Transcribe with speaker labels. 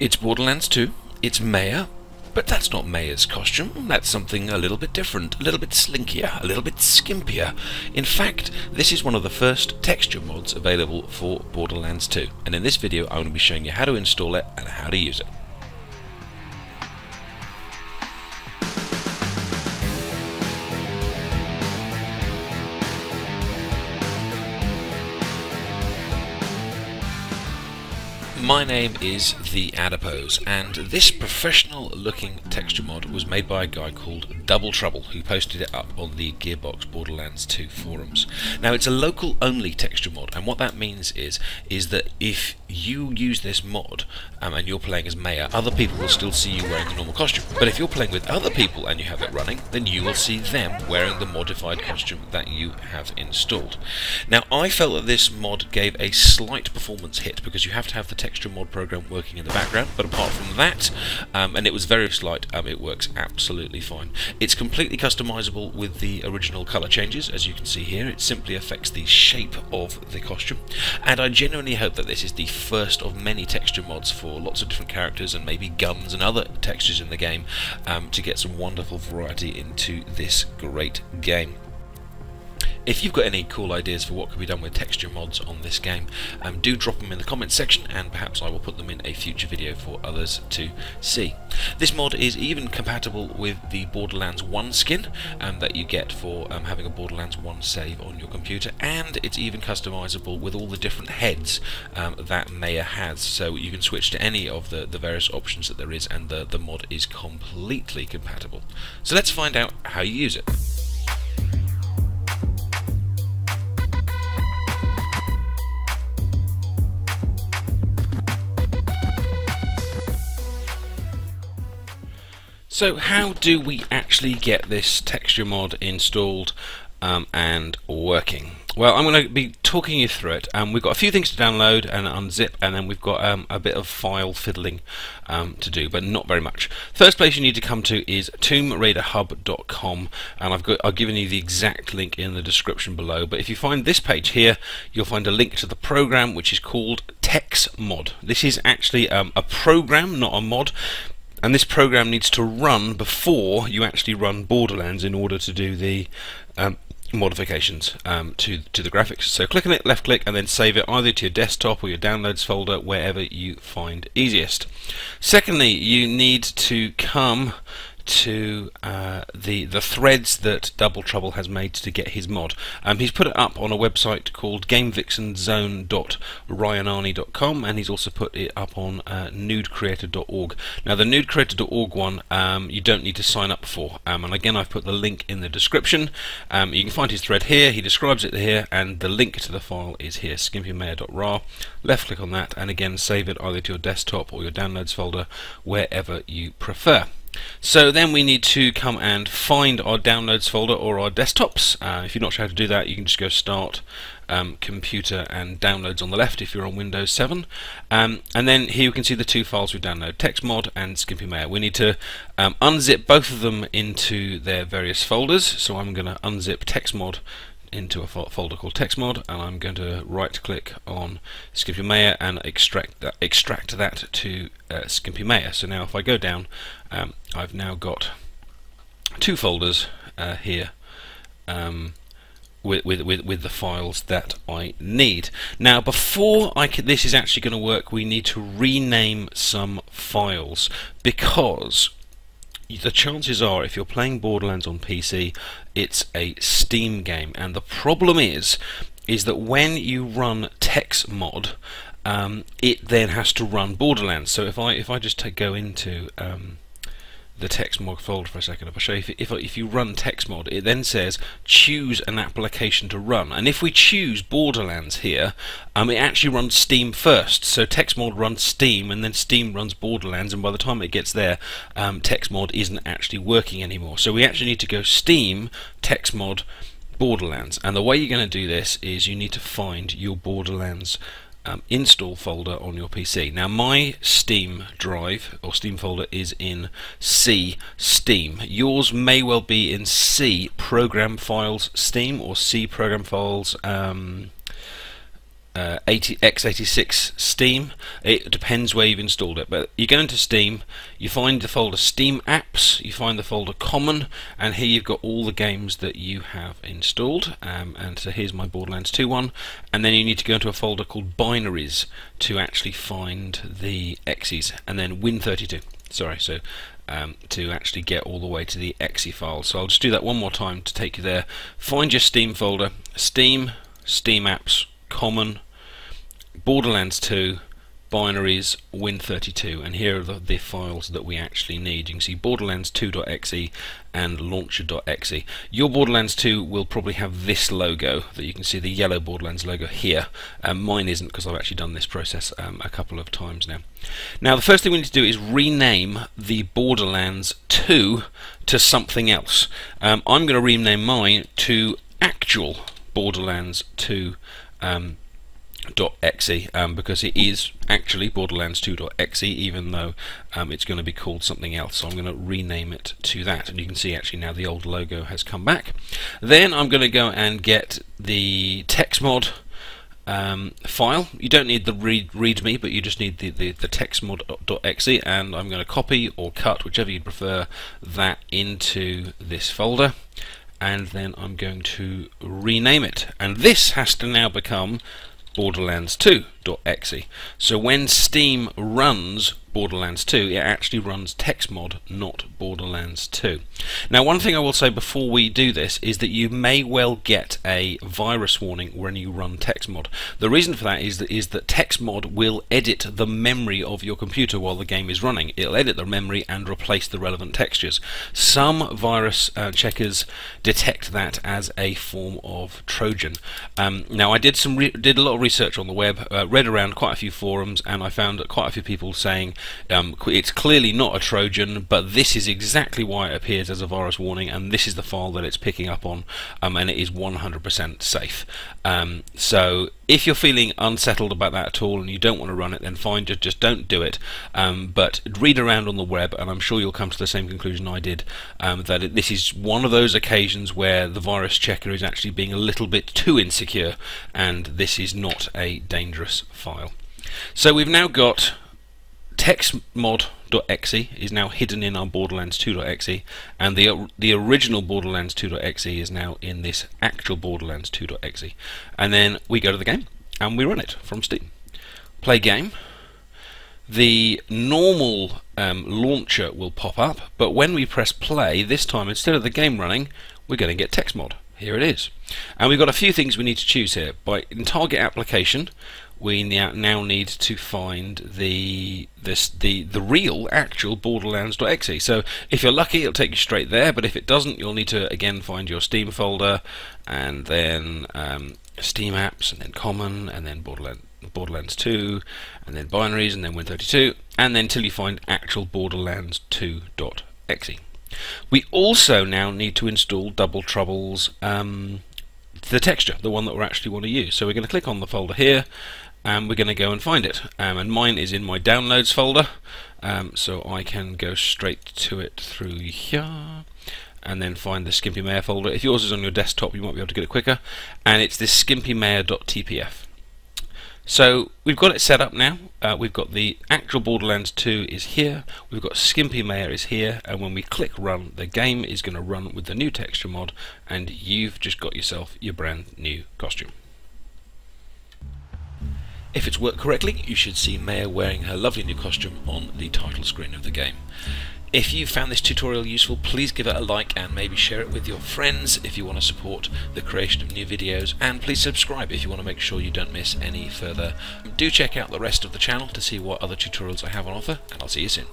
Speaker 1: It's Borderlands 2, it's Maya, but that's not Maya's costume, that's something a little bit different, a little bit slinkier, a little bit skimpier. In fact, this is one of the first texture mods available for Borderlands 2, and in this video I'm going to be showing you how to install it and how to use it. My name is The Adipose, and this professional looking texture mod was made by a guy called Double Trouble, who posted it up on the Gearbox Borderlands 2 forums. Now it's a local only texture mod, and what that means is is that if you use this mod um, and you're playing as Maya, other people will still see you wearing the normal costume. But if you're playing with other people and you have it running, then you will see them wearing the modified costume that you have installed. Now I felt that this mod gave a slight performance hit because you have to have the texture mod program working in the background, but apart from that, um, and it was very slight, um, it works absolutely fine. It's completely customizable with the original color changes, as you can see here. It simply affects the shape of the costume, and I genuinely hope that this is the first of many texture mods for lots of different characters and maybe guns and other textures in the game um, to get some wonderful variety into this great game. If you've got any cool ideas for what could be done with texture mods on this game, um, do drop them in the comments section and perhaps I will put them in a future video for others to see. This mod is even compatible with the Borderlands 1 skin um, that you get for um, having a Borderlands 1 save on your computer and it's even customizable with all the different heads um, that Maya has so you can switch to any of the, the various options that there is and the, the mod is completely compatible. So let's find out how you use it. So how do we actually get this texture mod installed um, and working? Well, I'm going to be talking you through it. Um, we've got a few things to download and unzip, and then we've got um, a bit of file fiddling um, to do, but not very much. First place you need to come to is TombRaiderHub.com, and I've got I've given you the exact link in the description below. But if you find this page here, you'll find a link to the program which is called TexMod. This is actually um, a program, not a mod and this program needs to run before you actually run Borderlands in order to do the um, modifications um, to to the graphics. So click on it, left click, and then save it either to your desktop or your downloads folder, wherever you find easiest. Secondly, you need to come to uh, the the threads that Double Trouble has made to get his mod. Um, he's put it up on a website called GameVixenZone.ryanarney.com and he's also put it up on uh, nudecreator.org. Now the nudecreator.org one um, you don't need to sign up for um, and again I've put the link in the description. Um, you can find his thread here, he describes it here and the link to the file is here, skimpymaya.ra. Left click on that and again save it either to your desktop or your downloads folder wherever you prefer. So then we need to come and find our downloads folder or our desktops. Uh, if you're not sure how to do that, you can just go start um, computer and downloads on the left if you're on Windows 7. Um, and then here you can see the two files we download, TexMod and Skimpy Maya. We need to um, unzip both of them into their various folders. So I'm going to unzip TexMod into a folder called TexMod and I'm going to right click on Skimpy Maya and extract that, extract that to uh, Skimpy Maya. So now if I go down um, I've now got two folders uh, here um, with, with, with, with the files that I need. Now before I can, this is actually going to work we need to rename some files because the chances are if you're playing Borderlands on PC it's a Steam game. And the problem is is that when you run TexMod um, it then has to run Borderlands. So if I if I just take, go into um, the TexMod folder for a second. If I show you, if, if, you run TexMod, it then says choose an application to run. And if we choose Borderlands here, um, it actually runs Steam first. So TexMod runs Steam, and then Steam runs Borderlands. And by the time it gets there, um, TexMod isn't actually working anymore. So we actually need to go Steam, TexMod, Borderlands. And the way you're going to do this is you need to find your Borderlands um, install folder on your PC. Now my Steam drive or Steam folder is in C Steam. Yours may well be in C program files Steam or C program files um, uh, 80, x86 Steam. It depends where you've installed it, but you go into Steam, you find the folder Steam Apps, you find the folder Common, and here you've got all the games that you have installed. Um, and so here's my Borderlands 2 one, and then you need to go into a folder called Binaries to actually find the exes, and then Win32. Sorry, so um, to actually get all the way to the exe file. So I'll just do that one more time to take you there. Find your Steam folder, Steam, Steam Apps, Common, Borderlands 2, binaries, Win32, and here are the, the, files that we actually need. You can see Borderlands2.exe and Launcher.exe. Your Borderlands 2 will probably have this logo that you can see, the yellow Borderlands logo here. Um, mine isn't because I've actually done this process um, a couple of times now. Now the first thing we need to do is rename the Borderlands 2 to something else. Um, I'm going to rename mine to actual Borderlands 2 um, .exe um, because it is actually Borderlands 2.exe even though um, it's going to be called something else. So I'm going to rename it to that and you can see actually now the old logo has come back. Then I'm going to go and get the TexMod um, file. You don't need the read readme but you just need the, the, the texmod.exe and I'm going to copy or cut whichever you prefer that into this folder and then I'm going to rename it. And this has to now become Borderlands 2.exe. So when Steam runs Borderlands 2, it actually runs TexMod, not Borderlands 2. Now, one thing I will say before we do this is that you may well get a virus warning when you run TexMod. The reason for that is that, is that TexMod will edit the memory of your computer while the game is running. It'll edit the memory and replace the relevant textures. Some virus uh, checkers detect that as a form of Trojan. Um, now, I did some did a lot of research on the web, uh, read around quite a few forums, and I found quite a few people saying um, it's clearly not a Trojan, but this is exactly why it appears as a virus warning, and this is the file that it's picking up on, um, and it is 100% safe. Um, so if you're feeling unsettled about that at all and you don't want to run it, then fine, just, just don't do it. Um, but read around on the web, and I'm sure you'll come to the same conclusion I did um, that it, this is one of those occasions where the virus checker is actually being a little bit too insecure, and this is not a dangerous file. So we've now got texmod.exe is now hidden in our Borderlands 2.exe, and the the original Borderlands 2.exe is now in this actual Borderlands 2.exe. And then we go to the game and we run it from Steam. Play game. The normal um, launcher will pop up, but when we press play, this time instead of the game running, we're going to get TexMod. Here it is. And we've got a few things we need to choose here. By in target application, we now need to find the this the the real actual borderlands.exe so if you're lucky it'll take you straight there but if it doesn't you'll need to again find your steam folder and then um, steam apps and then common and then borderlands Borderlands 2 and then binaries and then Win32 and then till you find actual borderlands2.exe we also now need to install Double Trouble's um, the texture, the one that we actually want to use. So we're going to click on the folder here and we're going to go and find it. Um, and mine is in my downloads folder, um, so I can go straight to it through here and then find the Skimpy Maya folder. If yours is on your desktop, you might be able to get it quicker. And it's this skimpymaya.tpf. So we've got it set up now. Uh, we've got the actual Borderlands 2 is here. We've got Skimpy Maya is here. And when we click run, the game is going to run with the new texture mod. And you've just got yourself your brand new costume. If it's worked correctly, you should see Maya wearing her lovely new costume on the title screen of the game. If you found this tutorial useful, please give it a like and maybe share it with your friends if you want to support the creation of new videos, and please subscribe if you want to make sure you don't miss any further. Do check out the rest of the channel to see what other tutorials I have on offer, and I'll see you soon.